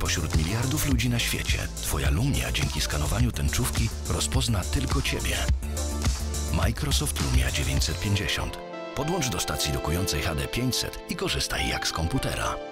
spośród miliardów ludzi na świecie, Twoja Lumia dzięki skanowaniu tęczówki rozpozna tylko Ciebie. Microsoft Lumia 950. Podłącz do stacji dokującej HD 500 i korzystaj jak z komputera.